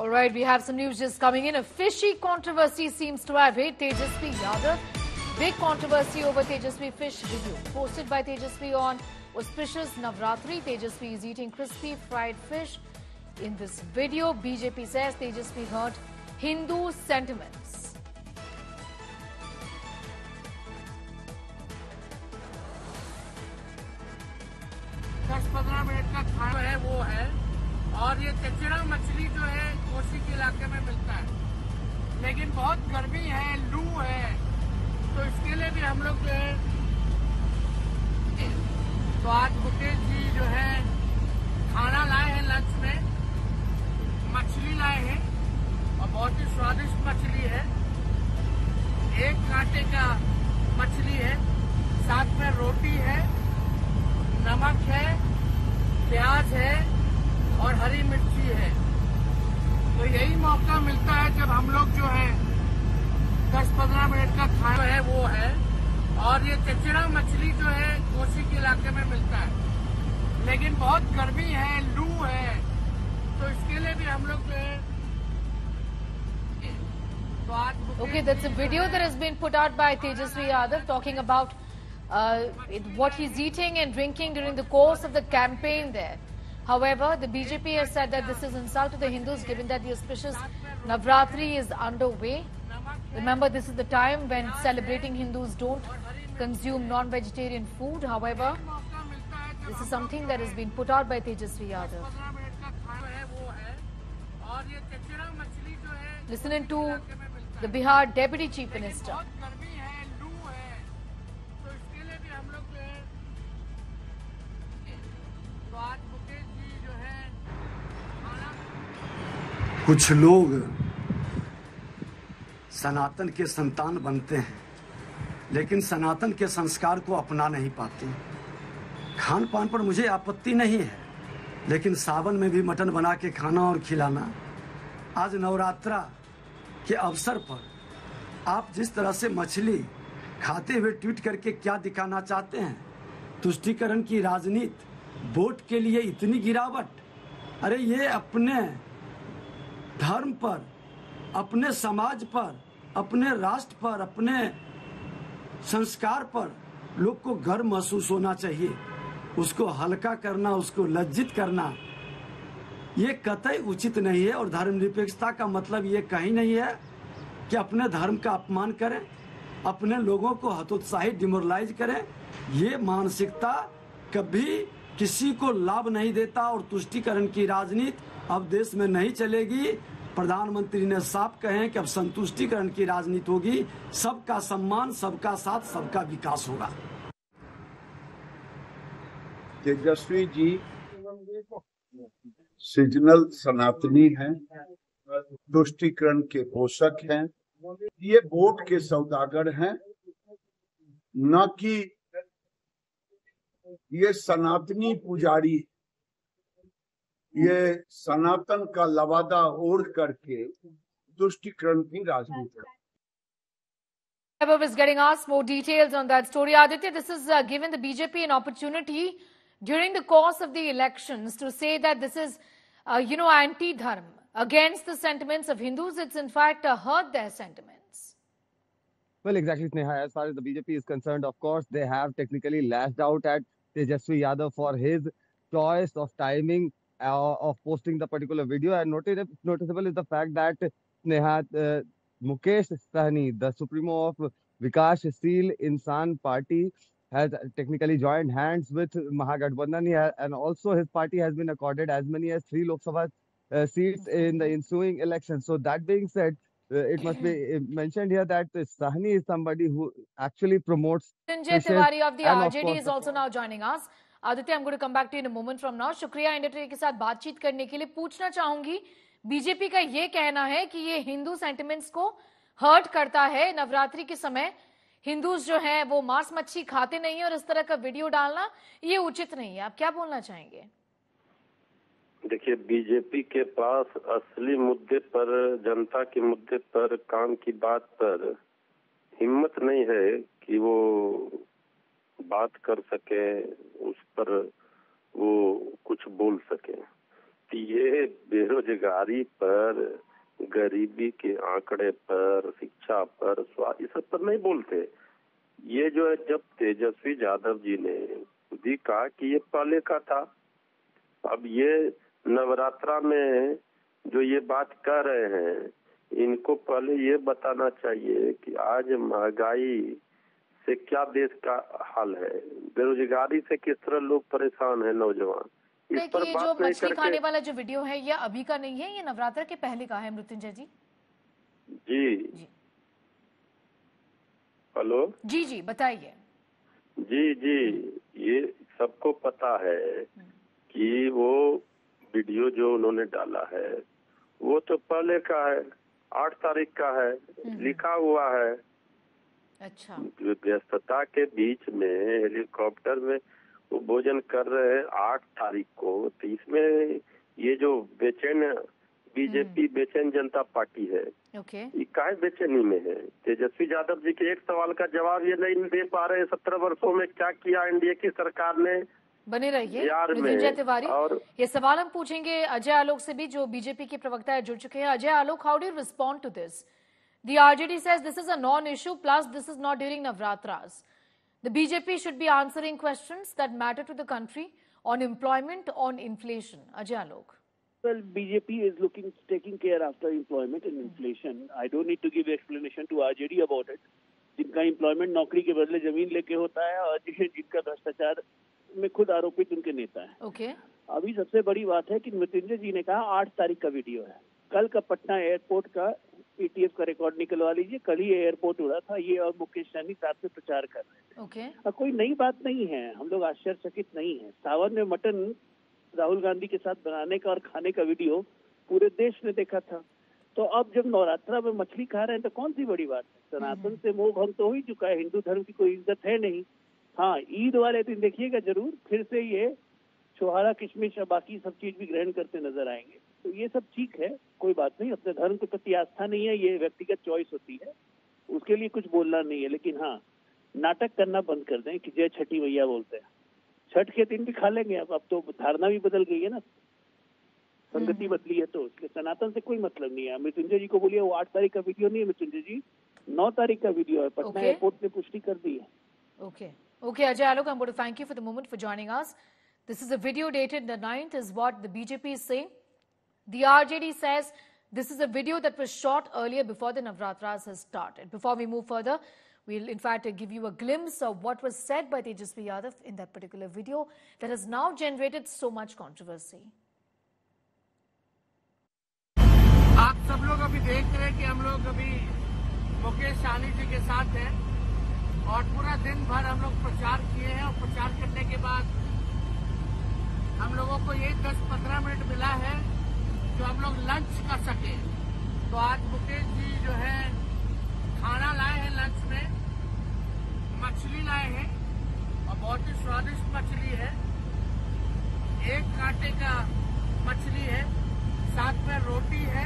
All right, we have some news just coming in. A fishy controversy seems to have hit Tejasvi Yadav. Big controversy over Tejasvi fish video. Posted by Tejasvi on auspicious Navratri. Tejasvi is eating crispy fried fish. In this video, BJP says Tejasvi hurt Hindu sentiments. दस पंद्रह minute का खाना है वो है और ये चचड़ा मछली जो है, कोसी के इलाके में मिलता है। लेकिन बहुत गर्मी है, लू है तो इसके लिए भी हम लोग जो है तो आज मुकेश जी जो है, खाना लाए हैं लंच में, मछली लाए हैं, और बहुत ही स्वादिष्ट मछली है। एक कांटे का मछली है, साथ में रोटी है, नमक है, प्याज है और हरी मिर्ची है तो यही मौका मिलता है जब हम लोग जो है 10-15 मिनट का खाना है वो है और ये चचड़ा मछली जो है कोसी के इलाके में मिलता है लेकिन बहुत गर्मी है लू है तो इसके लिए भी हम लोग जो है तो Okay, that's a video that has been put out by Tejasvi Yadav talking about uh, what he's eating and drinking during the course of the campaign there. However, the BJP has said that this is insult to the Hindus given that the auspicious Navratri is underway. Remember, this is the time when celebrating Hindus don't consume non-vegetarian food. However, this is something that has been put out by Tejasvi Yadav. Listening to the Bihar Deputy Chief Minister. कुछ लोग सनातन के संतान बनते हैं, लेकिन सनातन के संस्कार को अपना नहीं पाते। खान पान पर मुझे आपत्ति नहीं है, लेकिन सावन में भी मटन बना के खाना और खिलाना, आज नवरात्रा के अवसर पर आप जिस तरह से मछली खाते हुए ट्वीट करके क्या दिखाना चाहते हैं? तुष्टिकरण की राजनीति, वोट के लिए इतनी गिरावट। अरे ये अपने धर्म पर, अपने समाज पर, अपने राष्ट्र पर, अपने संस्कार पर लोग को गर्व महसूस होना चाहिए। उसको हल्का करना, उसको लज्जित करना, ये कतई उचित नहीं है और धर्मनिरपेक्षता का मतलब ये कहीं नहीं है कि अपने धर्म का अपमान करें, अपने लोगों को हतोत्साहित, डिमोरलाइज करें। ये मानसिकता कभी किसी को लाभ नहीं देता और तुष्टिकरण की राजनीति अब देश में नहीं चलेगी। प्रधानमंत्री ने साफ़ कहे कि अब संतुष्टिकरण की राजनीति होगी। सबका सम्मान, सबका साथ, सबका विकास होगा। तेजस्वी जी सीजनल सनातनी हैं, तुष्टिकरण के पोषक हैं, ये वोट के सौदागर हैं, न कि ये सनातनी पुजारी ये सनातन का लवादा ओढ़ करके तुष्टिकरण की राजनीति हैं। Is getting asked more details on that story. Aditya, this has uh, given the BJP an opportunity during the course of the elections to say that this is, uh, you know, anti-dharm, against the sentiments of Hindus. It's in fact uh, hurt their sentiments. Well, exactly, Sneha. As far as the BJP is concerned, of course, they have technically lashed out at Tejasvi Yadav for his choice of timing uh, of posting the particular video. And noti- noticeable is the fact that Sneha, uh, Mukesh Sahni, the supremo of Vikas Steel Insan Party, has technically joined hands with Mahagathbandhan, and also his party has been accorded as many as three Lok Sabha uh, seats in the ensuing election. So that being said, it must be uh, mentioned here that uh, Sahni is somebody who actually promotes Sanjay Tiwari of the of RJD course is also now joining us. Aditya, I'm going to come back to you in a moment from now. शुक्रिया industry के साथ बातचीत करने के लिए पूछना चाहूँगी BJP का ये कहना है कि ये हिंदू सेंटिमेंट्स को हर्ट करता है नवरात्रि के समय हिंदूज जो हैं वो मांस मच्छी खाते नहीं है और इस तरह का वीडियो डालना ये उचित नहीं है आप क्या बोलना चाहेंगे देखिए, बीजेपी के पास असली मुद्दे पर, जनता के मुद्दे पर, काम की बात पर हिम्मत नहीं है कि वो बात कर सके, उस पर वो कुछ बोल सके। ये बेरोजगारी पर, गरीबी के आंकड़े पर, शिक्षा पर, स्वास्थ्य सब पर नहीं बोलते। ये जो है, जब तेजस्वी यादव जी ने खुद ही कहा कि ये पहले का था, अब ये नवरात्रा में जो ये बात कर रहे हैं इनको पहले ये बताना चाहिए कि आज महँगाई से क्या देश का हाल है? बेरोजगारी से किस तरह लोग परेशान है नौजवान? इस पर जो बात नहीं मछली खाने वाला जो वीडियो है ये अभी का नहीं है ये नवरात्र के पहले का है मृत्युंजय जी। जी। जी। हेलो? जी जी बताइए। जी जी ये सबको पता है कि वो वीडियो जो उन्होंने डाला है वो तो पहले का है आठ तारीख का है लिखा हुआ है। अच्छा। व्यस्तता के बीच में हेलीकॉप्टर में वो भोजन कर रहे हैं आठ तारीख को। तो इसमें ये जो बेचैन बीजेपी बेचैन जनता पार्टी है ओके। ये काहे बेचैनी में है? तेजस्वी यादव जी के एक सवाल का जवाब ये नहीं दे पा रहे सत्रह वर्षों में क्या किया एनडीए की सरकार ने? बने रहिए तिवारी और- ये सवाल हम पूछेंगे अजय आलोक से भी जो बीजेपी के प्रवक्ता है जुड़ चुके हैं Ajay Alok how do respond to this The RJD says this is a non-issue, plus this is not during Navratras. The BJP should be answering questions that matter to the country on employment, on inflation. Ajay Alok. Well, BJP is looking taking care after employment and inflation. I don't need to give explanation to RJD about it. जिनका employment नौकरी के बदले ज़मीन लेके होता है और जिन- जिनका भ्रष्टाचार में खुद आरोपित उनके नेता है। Okay Okay. अभी सबसे बड़ी बात है कि मृत्युंजय जी ने कहा आठ तारीख का वीडियो है। कल का पटना एयरपोर्ट का एटीएफ का रिकॉर्ड निकलवा लीजिए। कल ही एयरपोर्ट उड़ा था। ये और मुकेश सहनी साथ में प्रचार कर रहे थे Okay. कोई नई बात नहीं है। हम लोग आश्चर्यचकित नहीं है। सावन में मटन राहुल गांधी के साथ बनाने का और खाने का वीडियो पूरे देश ने देखा था। तो अब जब नवरात्रा में मछली खा रहे हैं तो कौन सी बड़ी बात है? सनातन से मोह भंग तो हो ही चुका है। हिंदू धर्म की कोई इज़्ज़त है नहीं। हाँ ईद वाले दिन देखिएगा ज़रूर फिर से ये छोहारा किशमिश और बाकी सब चीज़ भी ग्रहण करते नज़र आएँगे। तो ये सब ठीक है कोई बात नहीं अपने धर्म के प्रति आस्था नहीं है ये व्यक्तिगत चॉइस होती है उसके लिए कुछ बोलना नहीं है लेकिन हाँ नाटक करना बंद कर दें कि जय छठी मैया बोलते हैं। छठ के दिन भी खा लेंगे अब अब तो धारणा भी बदल गई है ना। संगति बदली है तो इसलिए सनातन से कोई मतलब नहीं है। मृत्युंजय जी को बोलिए वो आठ तारीख का वीडियो नहीं है मृत्युंजय जी नौ तारीख का वीडियो है पटना. एयरपोर्ट ने पुष्टि कर दी है। Okay. Okay, Ajay Alok, I'm going to thank you for the moment for joining us. This is a video dated the 9th, is what the BJP is saying. The RJD says this is a video that was shot earlier before the Navratras has started. Before we move further, we'll in fact uh, give you a glimpse of what was said by Tejasvi Yadav in that particular video that has now generated so much controversy. आप सब लोग अभी देख रहे हैं कि हम लोग अभी मुकेश सहनी जी के साथ हैं और पूरा दिन भर हम लोग प्रचार किए हैं और प्रचार करने के बाद हम लोगों को ये 10-15 मिनट मिला है जो हम लोग लंच कर सके। तो आज मुकेश जी जो है, खाना लाए हैं लंच में, मछली लाए हैं और बहुत ही स्वादिष्ट मछली है। एक कांटे का मछली है, साथ में रोटी है